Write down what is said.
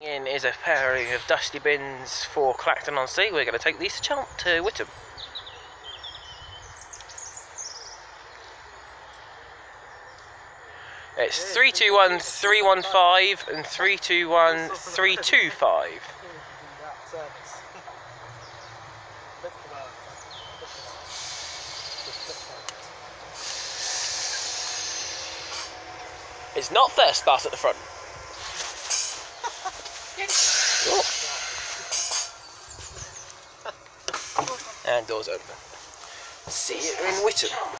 In is a pairing of dusty bins for Clacton on Sea. We're going to take these to, Chel- to Witham. It's 321 315 and 321 325. That service. Flip them out. Flip them out. Just flip them out. It's not there, start at the front. And doors open. See you in Witham.